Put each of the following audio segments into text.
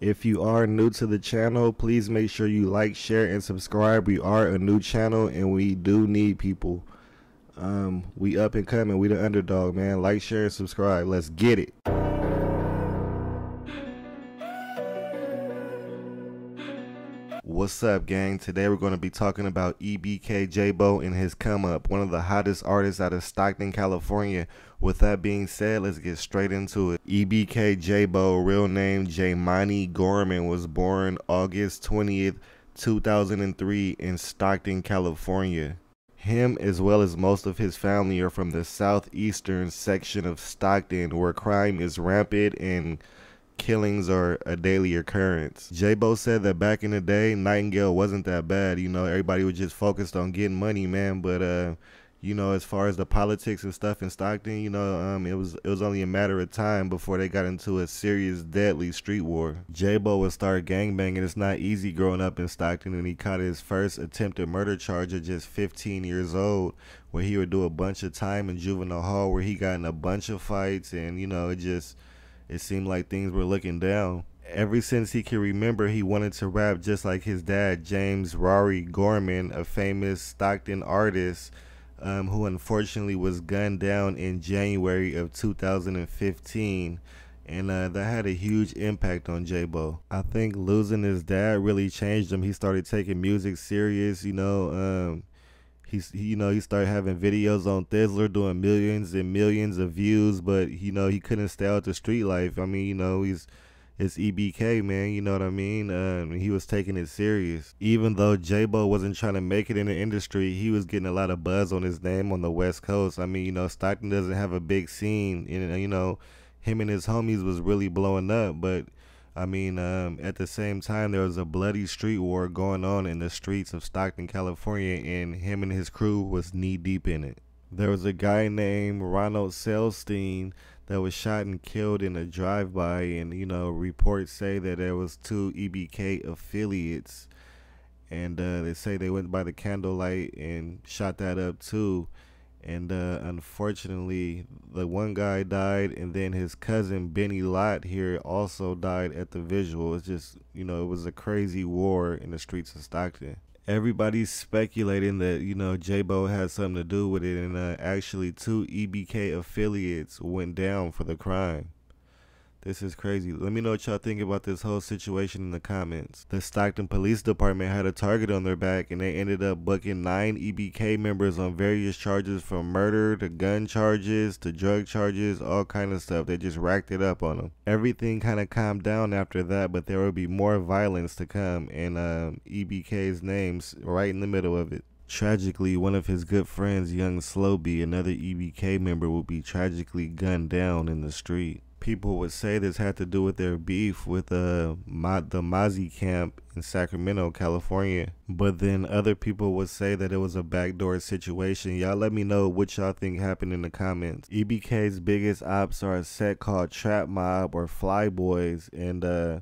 If you are new to the channel, please make sure you like, share, and subscribe. We are a new channel and we do need people. Um, we up and coming. We the underdog, man. Like, share, and subscribe. Let's get it. What's up, gang? Today we're going to be talking about EBK Jaaybo and his come up, one of the hottest artists out of Stockton, California. With that being said, let's get straight into it. EBK Jaaybo, real name Jaimani Gorman, was born August 20th, 2003 in Stockton, California. Him, as well as most of his family, are from the southeastern section of Stockton, where crime is rampant and killings are a daily occurrence. Jaaybo said that back in the day, Nightingale wasn't that bad. You know, everybody was just focused on getting money, man. But uh, you know, as far as the politics and stuff in Stockton, you know, um, it was it was only a matter of time before they got into a serious, deadly street war. Jaaybo would start gangbanging. It's not easy growing up in Stockton, and he caught his first attempted murder charge at just 15 years old, where he would do a bunch of time in juvenile hall, where he got in a bunch of fights, and you know, it just it seemed like things were looking down. Ever since he can remember, he wanted to rap just like his dad, James Rory Gorman, a famous Stockton artist um, who unfortunately was gunned down in January of 2015. And uh, that had a huge impact on Jaaybo. I think losing his dad really changed him. He started taking music serious, you know. Um, he's he, you know he started having videos on Thizzler doing millions and millions of views, but you know he couldn't stay out the street life. I mean, you know he's it's EBK man, you know what I mean? Um, he was taking it serious. Even though Jaaybo wasn't trying to make it in the industry, he was getting a lot of buzz on his name on the West Coast. I mean, you know, Stockton doesn't have a big scene, and you know, him and his homies was really blowing up, but I mean, um, at the same time, there was a bloody street war going on in the streets of Stockton, California, and him and his crew was knee deep in it. There was a guy named Ronald Selstein that was shot and killed in a drive-by, and you know, reports say that there was two EBK affiliates, and uh, they say they went by the candlelight and shot that up too and uh, unfortunately the one guy died and then his cousin benny lott here also died at the visual. It's just you know it was a crazy war in the streets of stockton. Everybody's speculating that you know Jaaybo had something to do with it and uh, actually two ebk affiliates went down for the crime this is crazy. Let me know what y'all think about this whole situation in the comments. The Stockton Police Department had a target on their back and they ended up booking nine EBK members on various charges from murder to gun charges to drug charges, all kind of stuff. They just racked it up on them. Everything kind of calmed down after that, but there will be more violence to come and um, EBK's name's right in the middle of it. Tragically, one of his good friends, Young Slowby, another EBK member, will be tragically gunned down in the street people would say this had to do with their beef with uh, Ma- the Mozzy camp in Sacramento, California. But then other people would say that it was a backdoor situation. Y'all let me know what y'all think happened in the comments. EBK's biggest ops are a set called Trap Mob or Fly Boys, and uh,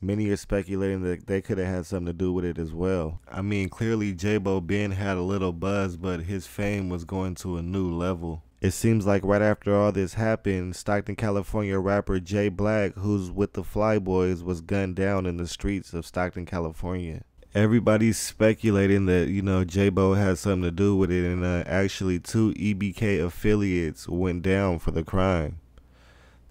many are speculating that they could have had something to do with it as well. I mean, clearly Jaaybo Ben had a little buzz, but his fame was going to a new level. It seems like right after all this happened, Stockton, California rapper Jay Black, who's with the Flyboys, was gunned down in the streets of Stockton, California. Everybody's speculating that, you know, J-Bo has something to do with it, and uh, actually, two EBK affiliates went down for the crime.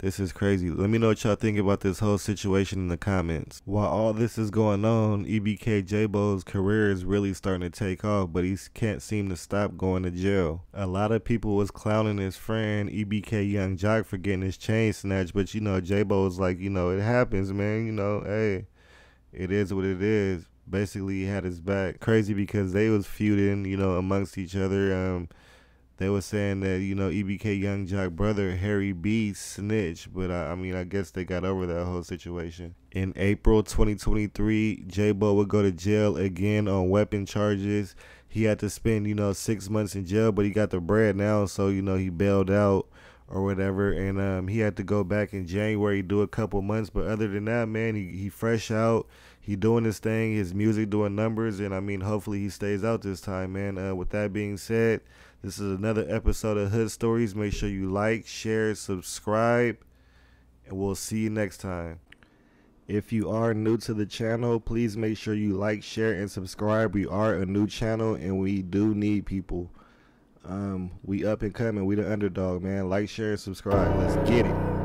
This is crazy. Let me know what y'all think about this whole situation in the comments. While all this is going on, EBK Jaaybo's career is really starting to take off, but he can't seem to stop going to jail. A lot of people was clowning his friend EBK Young Joc for getting his chain snatched, but you know, Jaaybo was like, you know, it happens, man. You know, hey, it is what it is. Basically, he had his back. Crazy because they was feuding, you know, amongst each other. Um, they were saying that you know EBK Young Joc brother Harry B snitched, but I, I, mean I guess they got over that whole situation. In April 2023, J Jaaybo would go to jail again on weapon charges. He had to spend you know six months in jail, but he got the bread now, so you know he bailed out or whatever, and um, he had to go back in January do a couple months. But other than that, man, he he fresh out. He doing his thing, his music doing numbers, and I mean hopefully he stays out this time, man. Uh, with that being said. This is another episode of Hood Stories. Make sure you like, share, subscribe, and we'll see you next time. If you are new to the channel, please make sure you like, share, and subscribe. We are a new channel and we do need people. Um, we up and coming. We the underdog, man. Like, share, and subscribe. Let's get it.